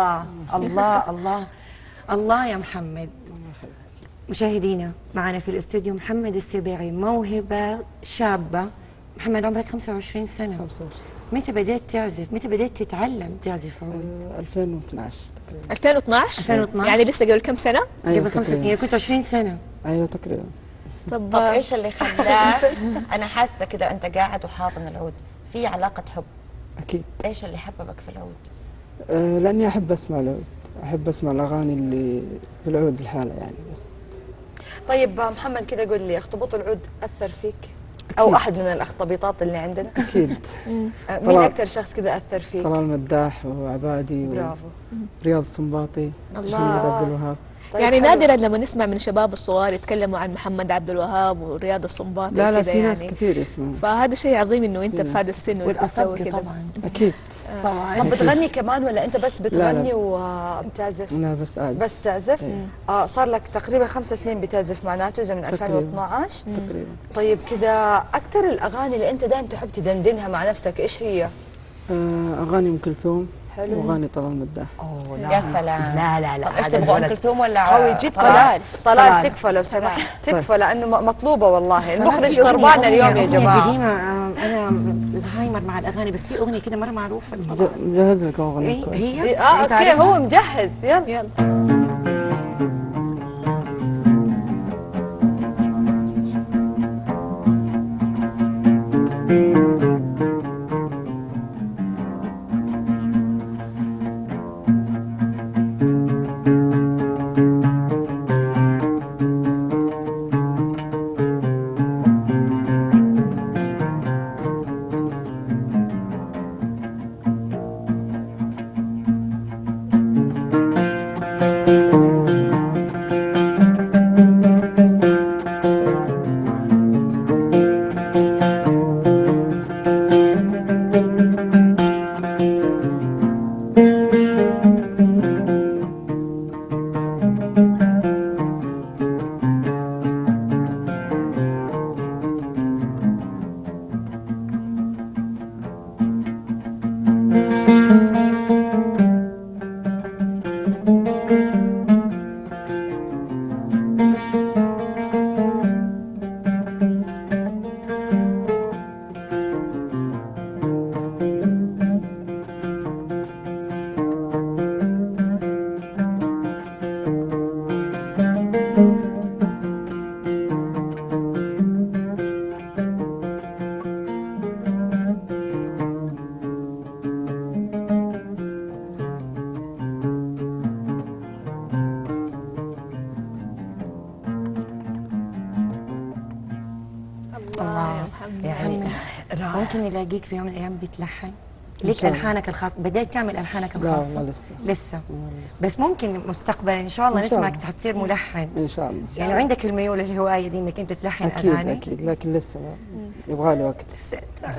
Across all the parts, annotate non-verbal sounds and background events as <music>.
الله. الله الله. الله يا محمد. مشاهدينا معنا في الاستوديو محمد السبيعي موهبة شابة. محمد عمرك 25 سنة. 25 متى بدأت تعزف؟ متى بدأت تتعلم تعزف عود؟ آه، 2012 تقريبا 2012 2012 يعني لسه قبل كم سنة؟ أيوة قبل خمس. سنين. كنت 20 سنة. أيوه تقريبا. طب طب إيش اللي خلاك؟ <laughs> أنا حاسة كده أنت قاعد وحاضن العود. في علاقة حب. أكيد. إيش اللي حببك في العود؟ آه لأني أحب أسمع العود. أحب أسمع الأغاني اللي بالعود الحالة يعني بس. طيب محمد كده قول لي اخطبوط العود أثر فيك؟ أو أحد من الاخطبيطات اللي عندنا؟ أكيد. <laughs> آه، مين. أكثر شخص كده أثر فيك؟ طلال مداح وعبادي برافو. ورياض السنباطي الله. محمد عبد الوهاب. طيب يعني حلو. نادرا لما نسمع من الشباب الصغار يتكلموا عن محمد عبد الوهاب ورياض السنباطي لا لا وكذا في ناس يعني. كثير يسمعون. فهذا شيء عظيم إنه أنت في ناس. هذا السن وأنت كذا. طبعا. أكيد. طبعا. طب بتغني كمان ولا أنت بس بتغني. وبتعزف؟ لا بس أعزف. بس تعزف؟ إيه. آه صار لك تقريبا خمس سنين بتعزف معناته زي من تقريباً. 2012 تقريبا. طيب كده أكثر الأغاني اللي أنت دائما تحب تدندنها مع نفسك إيش هي؟ آه أغاني أم كلثوم. حلو. واغاني طلال مداح. أوه يا سلام. لا لا لا طب إيش تبغى ام كلثوم ولا قوي جدا. طلال. طلال. تكفى لو سمحت. طيب. تكفى لأنه مطلوبة والله. المخرج ضربان اليوم يا جماعة. قديمة آه، أنا زهايمر مع الأغاني بس في أغنية كده مرة معروفة. طبعا ج- مجهز لك أغنية إيه، هي؟ آه أوكي؟ هو مجهز. يلا. يلا. الله ممكن نلاقيك في يوم من الأيام بتلحن ليك. ألحانك الخاصة بدأت تعمل ألحانك لا الخاصة؟ والله لسه. لسه. بس ممكن مستقبلا إن شاء الله إن شاء نسمعك. حتصير ملحن. إن شاء الله. يعني عندك الميول الهواية دي إنك أنت تلحن أكيد أغاني. أكيد. لكن لسه يبغى لي وقت.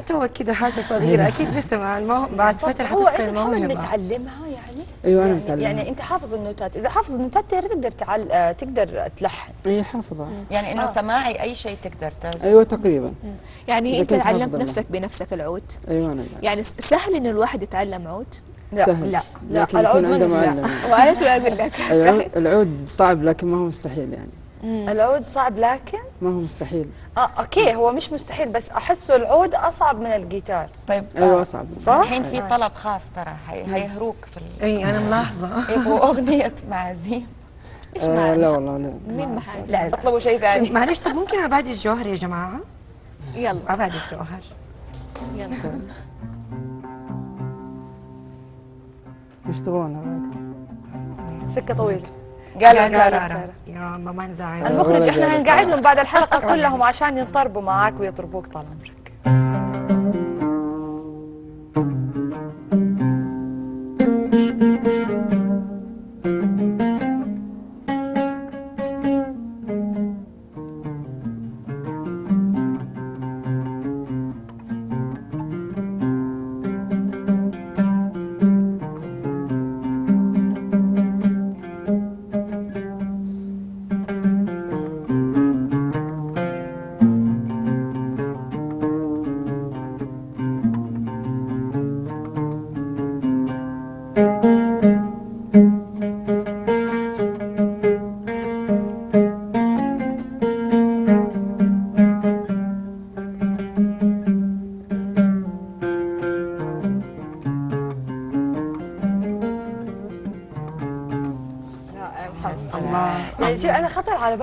تو كده حاجة صغيرة. أكيد لسه مع المو... بعد فترة هو حتسقي أنت محمد الموهبة. متعلمها يعني؟ أيوه أنا يعني, متعلم يعني أنت حافظ النوتات. إذا حافظ النوتات تقدر تعل... آه، تقدر تلحن. أي حافظة. يعني إنه سماعي أي شيء تقدر تعزف أيوه تقريبا. يعني إذا أنت علمت نفسك بنفسك العود؟ أيوه أنا يعني س- سهل إن الواحد يتعلم عود؟ لا سهل. لا لا. لكن العود يكون عنده. معلم. وأنا شو أقول لك. العود, العود صعب لكن ما هو مستحيل يعني. العود صعب لكن ما هو مستحيل. آه okay هو مش مستحيل بس احسه العود أصعب من الجيتار. طيب أيوه آه، أصعب. صح؟ الحين في طلب خاص ترى هيهروك في ال... إي أنا ملاحظة. <laughs> يبغوا أغنية معازيم. إيش آه؟ لا والله لا. مين محاسن لا أطلبوا شيء ثاني. <laughs> معلش طب ممكن عباد الجوهر يا جماعة؟ يلا. عباد الجوهر. يلا. إيش تبغون؟ بعد؟ سكة طويلة. قالوا يا الله ما نزعل. المخرج إحنا. هنقعدهم بعد الحلقة <laughs> كلهم عشان ينطربوا معاك ويطربوك طال عمرك.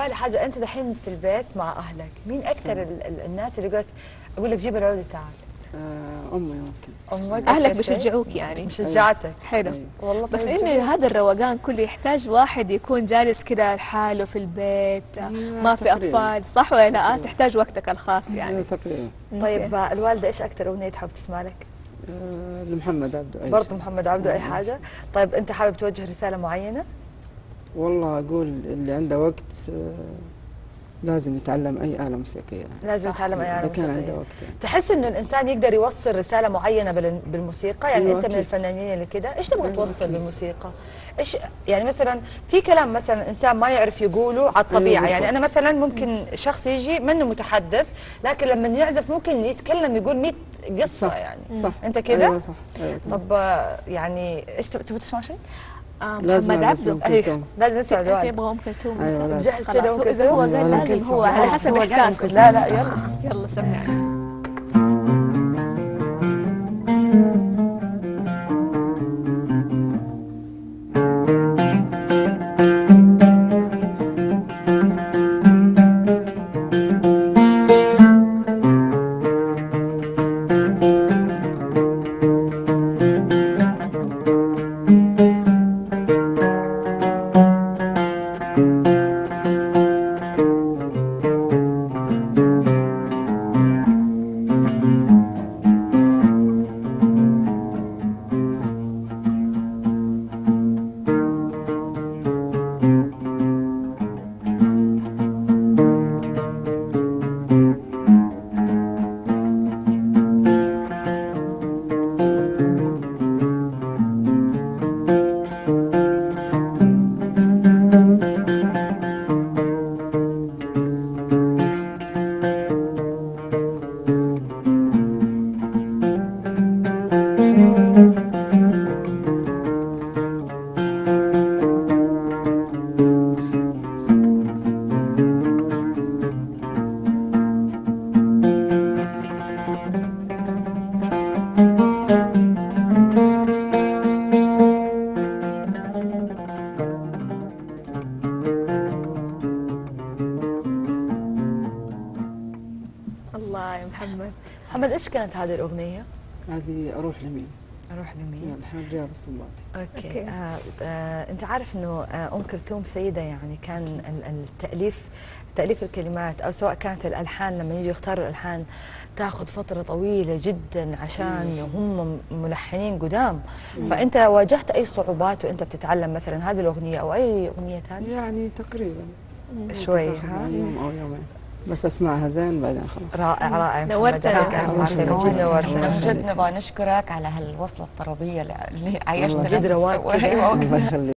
على حاجة. أنت دحين في البيت مع أهلك مين أكثر ال- ال- الناس اللي يقول لك أقول لك جيب العود تعال؟ آه، أمي ممكن. أمك؟ أهلك؟ بيشجعوك يعني. مشجعتك. حلو أيوة. والله بس طيب إنه هذا الروقان كله يحتاج واحد يكون جالس كده لحاله في البيت أيوة، ما في. أطفال صح ولا لا؟ تحتاج وقتك الخاص يعني. أيوة، تقريبا. طيب آه، الوالدة إيش أكثر أغنية تحب تسمع لك؟ آه، لمحمد عبده أي برضه. محمد عبده أي أيوة. حاجة. طيب أنت حابب توجه رسالة معينة؟ والله أقول اللي عنده وقت آه، لازم يتعلم أي آلة موسيقية لازم. يتعلم أي إذا آلة كان عنده. وقت يعني. تحس انه الإنسان يقدر يوصل رسالة معينة بال- بالموسيقى يعني أيوة أنت من. الفنانين اللي كده إيش تبغى أيوة توصل أكيد. بالموسيقى إيش يعني مثلا في كلام مثلا الانسان ما يعرف يقوله على الطبيعة أيوة يعني أنا. مثلا ممكن شخص يجي منه متحدث لكن لما يعزف ممكن يتكلم يقول 100 قصة صح. يعني صح أنت كده أيوه صح أيوه تمام. طب آه، يعني إيش تبغى تبغى تسمع شيء آه لازم محمد عبده أيوه كلثوم. لازم نسمع الوالد يبغى ام كلثوم اذا هو. قال أيوة، لازم. هو على حسب احساسه. لا لا يلا يلا سمعني كانت هذه الأغنية؟ هذه أروح لمين؟ أروح لمين؟ الحين رياض الصنباطي Okay, okay. آه آه أنت عارف إنه آه أم كلثوم سيدة يعني كان ال- التاليف تأليف الكلمات أو سواء كانت الألحان لما يجي يختاروا الألحان تاخذ فترة طويلة جدا عشان هم ملحنين قدام. فأنت واجهت أي صعوبات وأنت بتتعلم مثلا هذه الأغنية أو أي أغنية ثانية؟ يعني تقريبا. شوي ها؟ يوم أو يومين. بس أسمعها زين بعدين خلاص رائع رائع. نورتنا. نورتنا جد نبغى نشكرك على هالوصلة الطربية اللي الله عايشتنا جد. <laughs> الله يخليك